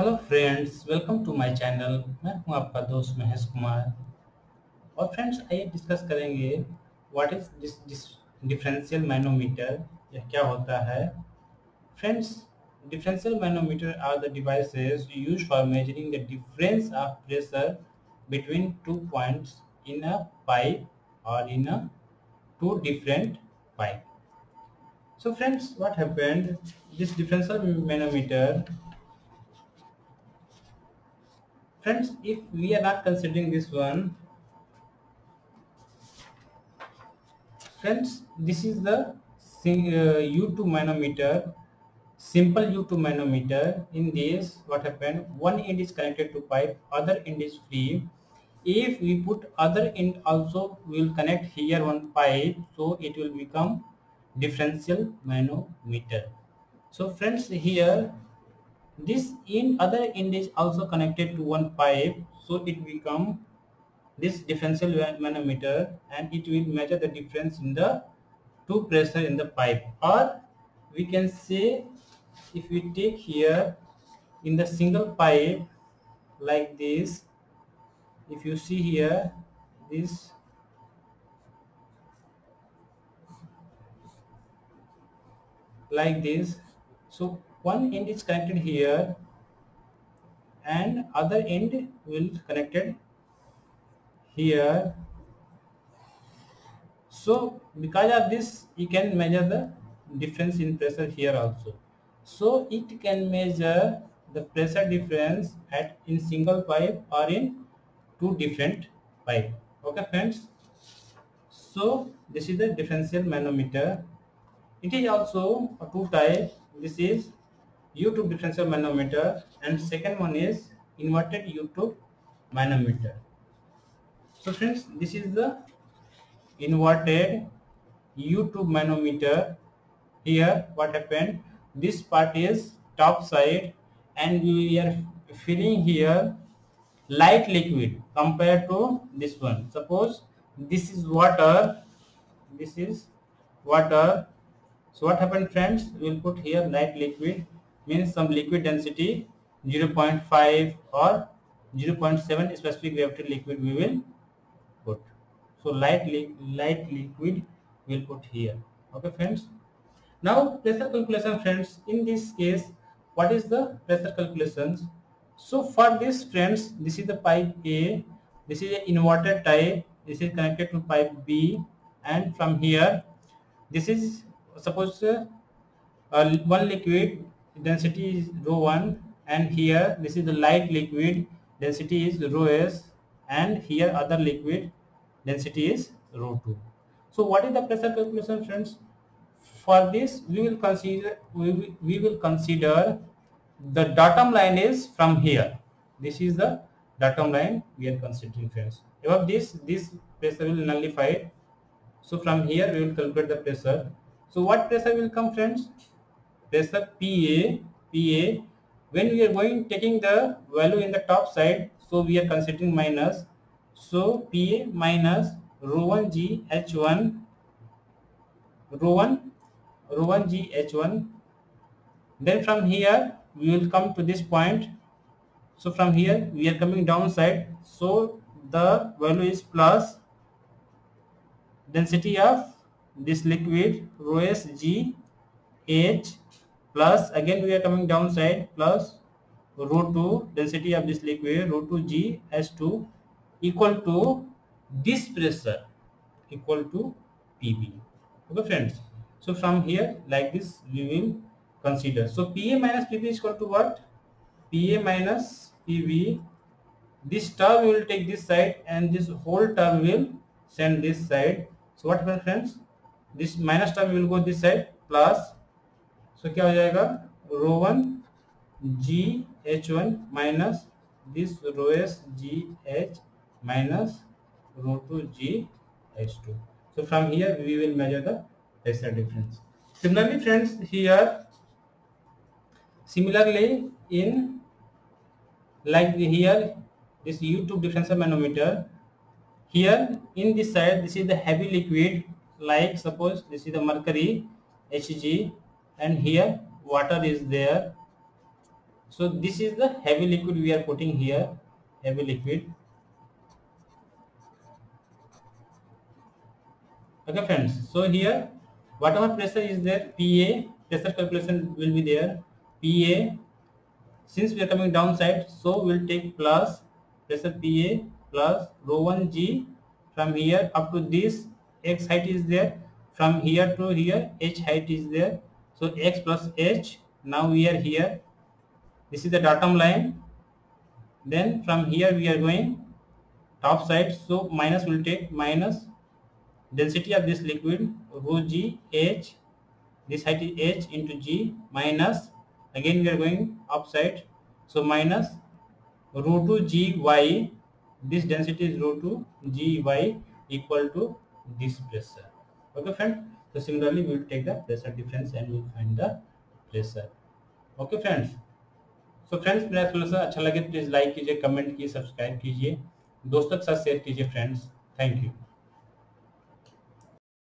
Hello friends welcome to my channel मैं हूँ आपका दोस्त महेश कुमार। और फ्रेंड्स आइए डिस्कस करेंगे what is this differential manometer यह क्या होता है? Friends differential manometer are the devices used for measuring the difference of pressure between two points in a pipe और in a two different pipe so friends what happened? This differential manometer friends if we are not considering this one friends this is the uh, U-tube manometer simple U-tube manometer. In this what happened? One end is connected to pipe other end is free. If we put other end also we will connect here one pipe so it will become differential manometer. So friends here this in other end is also connected to one pipe so it become this differential manometer and it will measure the difference in the two pressure in the pipe. Or we can say if we take here in the single pipe like this if you see here this like this so one end is connected here and other end will connected here. So because of this you can measure the difference in pressure here also. So it can measure the pressure difference at in single pipe or in two different pipe. Okay friends? So this is the differential manometer. It is also a two type. This is U-tube differential manometer and second one is inverted U-tube manometer. So friends, this is the inverted U-tube manometer. Here what happened, this part is top side and we are filling here light liquid compared to this one. Suppose this is water, this is water. So what happened friends, we will put here light liquid means some liquid density 0.5 or 0.7 specific gravity liquid we will put. So light li light liquid will put here. Okay friends? Now pressure calculation friends in this case what is the pressure calculations so for this friends this is the pipe a this is an inverted type this is connected to pipe b and from here this is suppose uh, uh, one liquid density is rho 1 and here this is the light liquid. Density is rho s and here other liquid density is rho 2 so what is the pressure calculation friends? For this we will consider we will, we will consider the datum line is from here. This is the datum line we are considering friends. Above this this pressure will nullify. So from here we will calculate the pressure. So what pressure will come friends pressure PA, PA, when we are going taking the value in the top side, so we are considering minus. So PA minus rho 1 G H1, rho 1, rho 1 G H1. Then from here we will come to this point. So from here we are coming downside. So the value is plus density of this liquid rho s G H plus again we are coming downside. Plus rho 2 density of this liquid rho 2 g s2 equal to this pressure equal to pb okay friends. So from here like this we will consider. So pa minus pb is equal to what? Pa minus pb this term will take this side and this whole term will send this side. So what happens friends? This minus term will go this side plus so क्या हो जाएगा? Rho one G H one minus this rho S G H minus rho two G H two so from here we will measure the pressure difference similarly friends here similarly in like here this U tube difference manometer here in this side this is the heavy liquid like suppose this is the mercury H G and here water is there. So this is the heavy liquid we are putting here heavy liquid. Okay friends. So here whatever pressure is there pa pressure calculation will be there. Pa since we are coming downside so we'll take plus pressure pa plus rho 1 g from here up to this x height is there from here to here h height is there so x plus h now we are here. This is the datum line. Then from here we are going top side. So minus will take minus density of this liquid rho g h. This height is h into g minus again we are going upside so minus rho 2 g y. This density is rho 2 g y equal to this pressure. Okay friend so similarly we will take the pressure difference and we will find the pressure okay friends so friends मेरा explanation अच्छा लगे please like कीजिए comment कीजिए subscribe कीजिए दोस्तों के साथ share कीजिए फ्रेंड्स थैंक यू